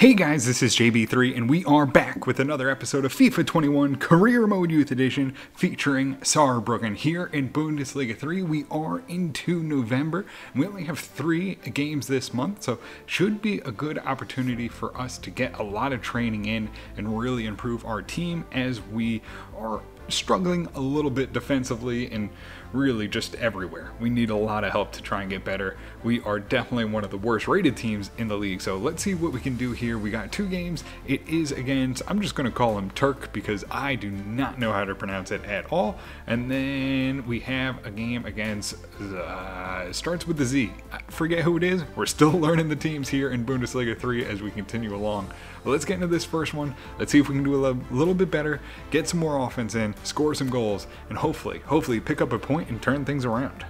Hey guys, this is JB3, and we are back with another episode of FIFA 21 Career Mode Youth Edition featuring Saarbrücken. Here in Bundesliga 3, we are into November, and we only have three games this month, so should be a good opportunity for us to get a lot of training in and really improve our team as we are struggling a little bit defensively and really just everywhere. We need a lot of help to try and get better. We are definitely one of the worst rated teams in the league. So let's see what we can do here. We got two games. It is against, I'm just going to call him Turk because I do not know how to pronounce it at all. And then we have a game against, uh, starts with the Z. I forget who it is. We're still learning the teams here in Bundesliga 3 as we continue along. But let's get into this first one. Let's see if we can do a little bit better, get some more offense in, score some goals, and hopefully, hopefully pick up a point and turn things around.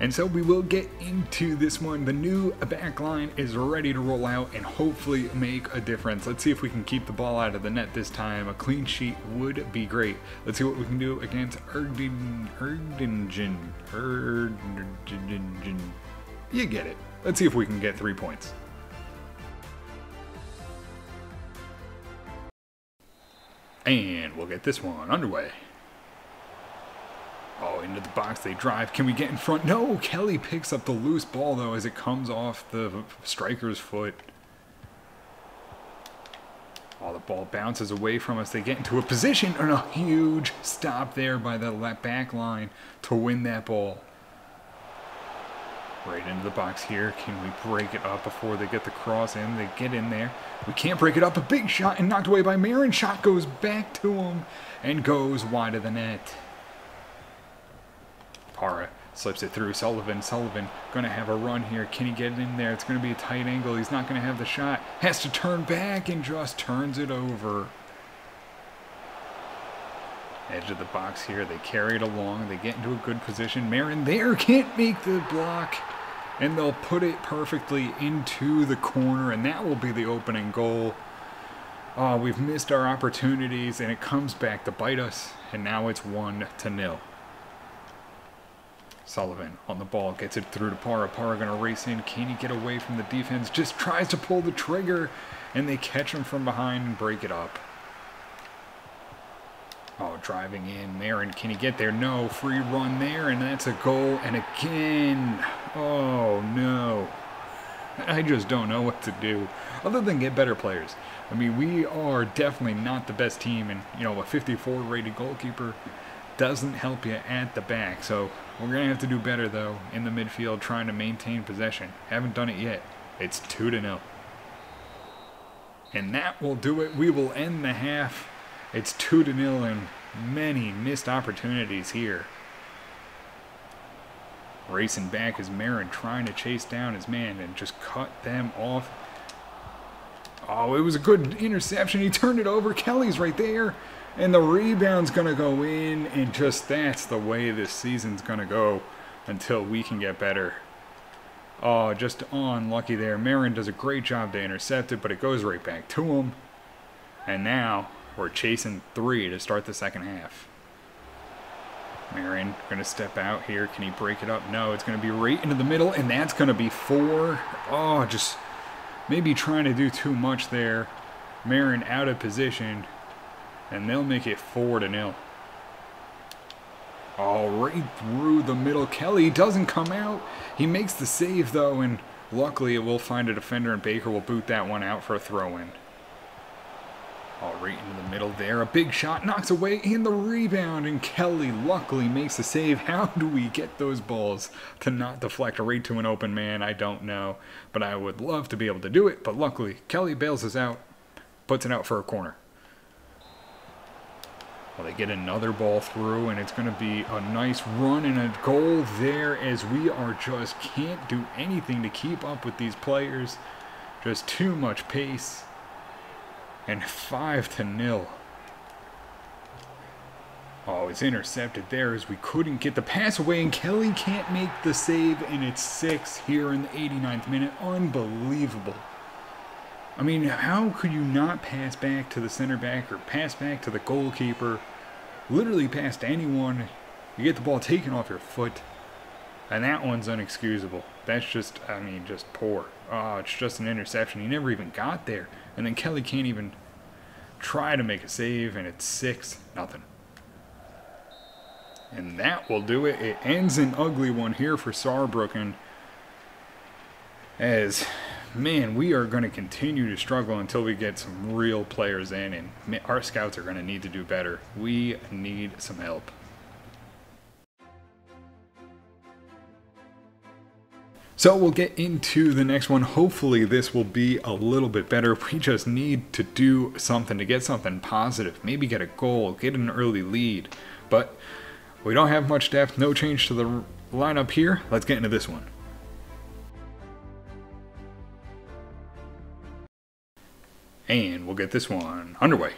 And so we will get into this one. The new back line is ready to roll out and hopefully make a difference. Let's see if we can keep the ball out of the net this time. A clean sheet would be great. Let's see what we can do against Erdingen. Erdingen. Erdingen. You get it. Let's see if we can get three points. And we'll get this one underway. Oh, into the box they drive. Can we get in front? No, Kelly picks up the loose ball, though, as it comes off the striker's foot. Oh, the ball bounces away from us. They get into a position and a huge stop there by the back line to win that ball. Right into the box here. Can we break it up before they get the cross in? They get in there. We can't break it up. A big shot and knocked away by Marin. Shot goes back to him and goes wide of the net. Para slips it through. Sullivan. Sullivan going to have a run here. Can he get in there? It's going to be a tight angle. He's not going to have the shot. Has to turn back and just turns it over. Edge of the box here. They carry it along. They get into a good position. Marin there can't make the block. And they'll put it perfectly into the corner. And that will be the opening goal. Oh, we've missed our opportunities. And it comes back to bite us. And now it's 1 to nil. Sullivan on the ball, gets it through to Para. Para going to race in. Can he get away from the defense? Just tries to pull the trigger, and they catch him from behind and break it up. Oh, driving in there, and can he get there? No, free run there, and that's a goal. And again, oh no. I just don't know what to do other than get better players. I mean, we are definitely not the best team, and, you know, a 54 rated goalkeeper doesn't help you at the back. So we're going to have to do better, though, in the midfield trying to maintain possession. Haven't done it yet. It's 2 to 0. And that will do it. We will end the half. It's 2 to 0 and many missed opportunities here. Racing back is Marin trying to chase down his man and just cut them off. Oh, it was a good interception. He turned it over. Kelly's right there. And the rebound's going to go in. And just that's the way this season's going to go until we can get better. Oh, just unlucky there. Marin does a great job to intercept it, but it goes right back to him. And now we're chasing three to start the second half. Marin going to step out here. Can he break it up? No, it's going to be right into the middle, and that's going to be four. Oh, just maybe trying to do too much there. Marin out of position, and they'll make it four to nil. Oh, right through the middle. Kelly doesn't come out. He makes the save, though, and luckily it will find a defender, and Baker will boot that one out for a throw-in. Oh, right into the middle there. A big shot knocks away in the rebound, and Kelly luckily makes the save. How do we get those balls to not deflect right to an open man? I don't know, but I would love to be able to do it. But luckily, Kelly bails us out, puts it out for a corner. Well, they get another ball through, and it's going to be a nice run and a goal there as we are just can't do anything to keep up with these players. Just too much pace and 5 to nil. Oh, it's intercepted there as we couldn't get the pass away, and Kelly can't make the save, and it's 6 here in the 89th minute. Unbelievable. I mean, how could you not pass back to the center back or pass back to the goalkeeper? Literally pass to anyone. You get the ball taken off your foot. And that one's unexcusable. That's just, I mean, just poor. Oh, it's just an interception. He never even got there. And then Kelly can't even try to make a save, and it's 6 nothing. And that will do it. It ends an ugly one here for Saarbrücken. As, man, we are going to continue to struggle until we get some real players in, and our scouts are going to need to do better. We need some help. So we'll get into the next one. Hopefully this will be a little bit better. We just need to do something to get something positive. Maybe get a goal, get an early lead. But we don't have much depth, no change to the lineup here. Let's get into this one. And we'll get this one underway.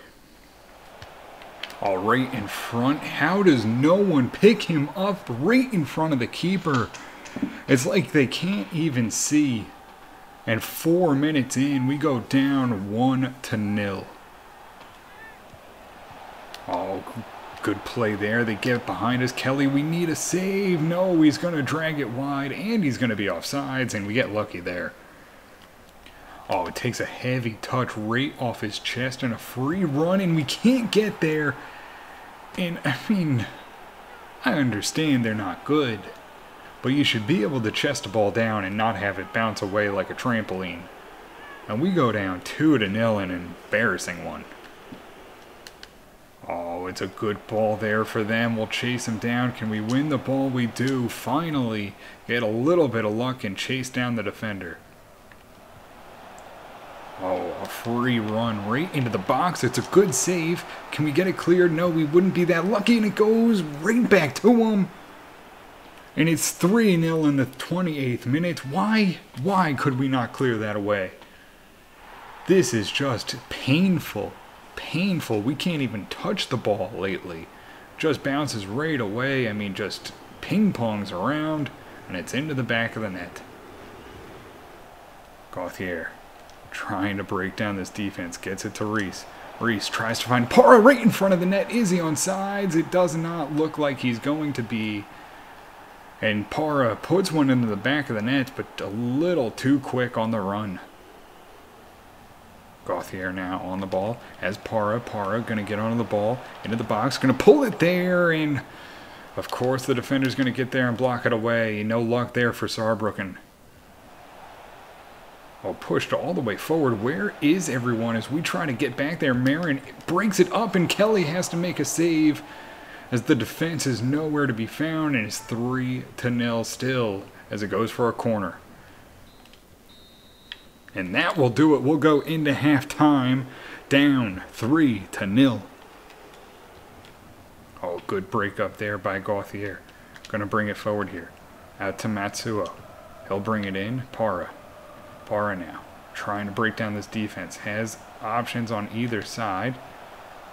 All right in front. How does no one pick him up right in front of the keeper? It's like they can't even see. And four minutes in, we go down one to nil. Oh, good play there. They get behind us. Kelly, we need a save. No, he's going to drag it wide, and he's going to be offsides, and we get lucky there. Oh, it takes a heavy touch right off his chest and a free run, and we can't get there. And, I mean, I understand they're not good but you should be able to chest a ball down and not have it bounce away like a trampoline. And we go down 2 to nil in an embarrassing one. Oh, it's a good ball there for them. We'll chase them down. Can we win the ball? We do. Finally, get a little bit of luck and chase down the defender. Free run right into the box. It's a good save. Can we get it cleared? No, we wouldn't be that lucky, and it goes right back to him. And it's 3 0 in the 28th minute. Why? Why could we not clear that away? This is just painful. Painful. We can't even touch the ball lately. Just bounces right away. I mean, just ping pongs around, and it's into the back of the net. Gauthier trying to break down this defense. Gets it to Reese. Reese tries to find Para right in front of the net. Is he on sides? It does not look like he's going to be. And Para puts one into the back of the net, but a little too quick on the run. Gauthier now on the ball as Para. Para going to get onto the ball, into the box, going to pull it there, and of course the defender's going to get there and block it away. No luck there for Saarbrücken. Oh, pushed all the way forward. Where is everyone as we try to get back there? Marin breaks it up, and Kelly has to make a save as the defense is nowhere to be found and it's 3 to nil still as it goes for a corner. And that will do it. We'll go into halftime down 3 to nil. Oh, good break up there by Gauthier. Gonna bring it forward here. Out to Matsuo. He'll bring it in. Para. Para now. Trying to break down this defense. Has options on either side.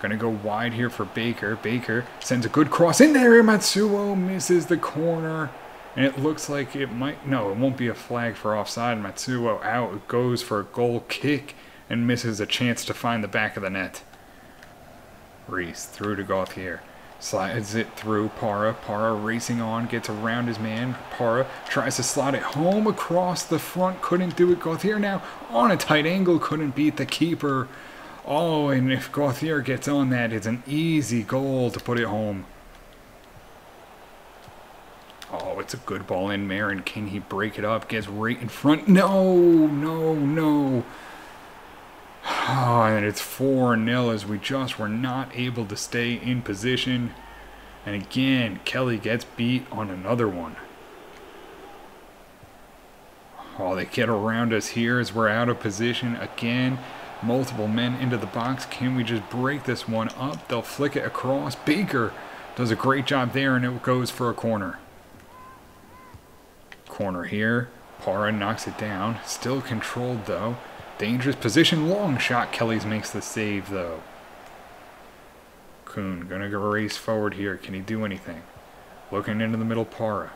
Gonna go wide here for Baker. Baker sends a good cross in there. Matsuo misses the corner. And it looks like it might... No, it won't be a flag for offside. Matsuo out. Goes for a goal kick and misses a chance to find the back of the net. Reese through to Gauthier. Slides it through Para. Para racing on, gets around his man. Para tries to slot it home across the front. Couldn't do it. Gauthier now on a tight angle. Couldn't beat the keeper. Oh, and if Gauthier gets on that, it's an easy goal to put it home. Oh, it's a good ball in and can he break it up? Gets right in front. No, no, no. Oh, and it's 4-0 as we just were not able to stay in position. And again, Kelly gets beat on another one. Oh, they get around us here as we're out of position again multiple men into the box. Can we just break this one up? They'll flick it across. Baker does a great job there, and it goes for a corner. Corner here. Para knocks it down. Still controlled, though. Dangerous position. Long shot. Kelly's makes the save, though. Kuhn gonna race forward here. Can he do anything? Looking into the middle, Para.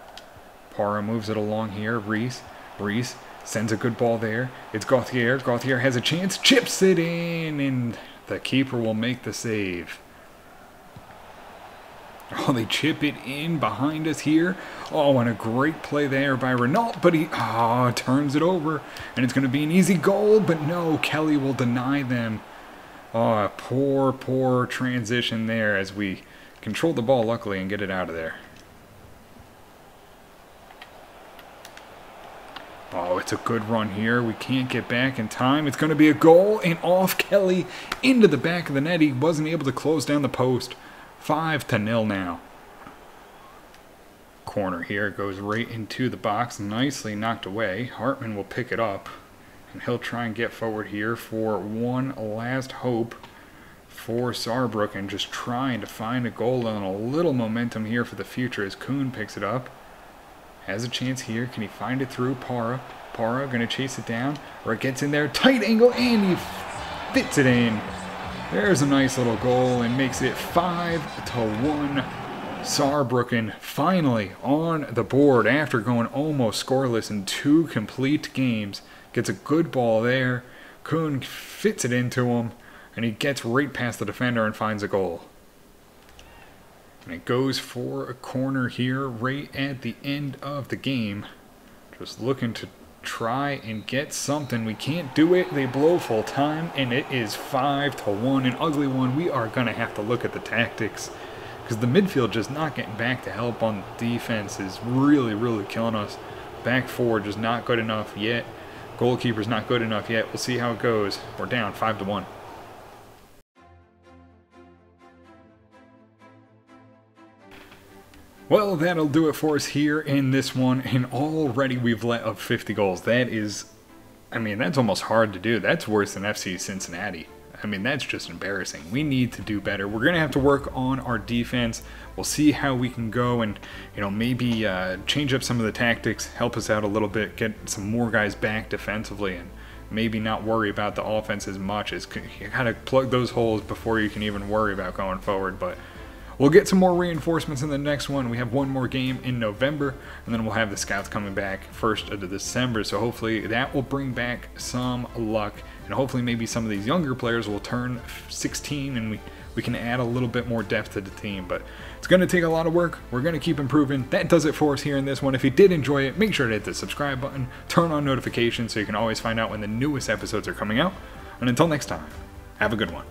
Para moves it along here. Reese. Reese Sends a good ball there. It's Gauthier. Gauthier has a chance. Chips it in, and the keeper will make the save. Oh, they chip it in behind us here. Oh, and a great play there by Renault, but he oh, turns it over. And it's going to be an easy goal, but no, Kelly will deny them. Oh, poor, poor transition there as we control the ball, luckily, and get it out of there. Oh, it's a good run here. We can't get back in time. It's going to be a goal and off Kelly into the back of the net. He wasn't able to close down the post. 5 to nil now. Corner here goes right into the box. Nicely knocked away. Hartman will pick it up. And he'll try and get forward here for one last hope for Saarbrücken. Just trying to find a goal and a little momentum here for the future as Kuhn picks it up. Has a chance here. Can he find it through Para? Para going to chase it down. Or it gets in there. Tight angle. And he fits it in. There's a nice little goal and makes it 5 to 1. Saarbrücken finally on the board after going almost scoreless in two complete games. Gets a good ball there. Kuhn fits it into him. And he gets right past the defender and finds a goal. And it goes for a corner here right at the end of the game. Just looking to try and get something. We can't do it. They blow full time, and it is 5 to 1. An ugly one. We are going to have to look at the tactics. Because the midfield just not getting back to help on defense is really, really killing us. Back four just not good enough yet. Goalkeeper's not good enough yet. We'll see how it goes. We're down 5 to 1. Well, that'll do it for us here in this one, and already we've let up 50 goals. That is, I mean, that's almost hard to do. That's worse than FC Cincinnati. I mean, that's just embarrassing. We need to do better. We're going to have to work on our defense. We'll see how we can go and, you know, maybe uh, change up some of the tactics, help us out a little bit, get some more guys back defensively, and maybe not worry about the offense as much as you got to plug those holes before you can even worry about going forward. But We'll get some more reinforcements in the next one. We have one more game in November, and then we'll have the scouts coming back first of December. So hopefully that will bring back some luck, and hopefully maybe some of these younger players will turn 16, and we we can add a little bit more depth to the team. But it's going to take a lot of work. We're going to keep improving. That does it for us here in this one. If you did enjoy it, make sure to hit the subscribe button, turn on notifications so you can always find out when the newest episodes are coming out. And until next time, have a good one.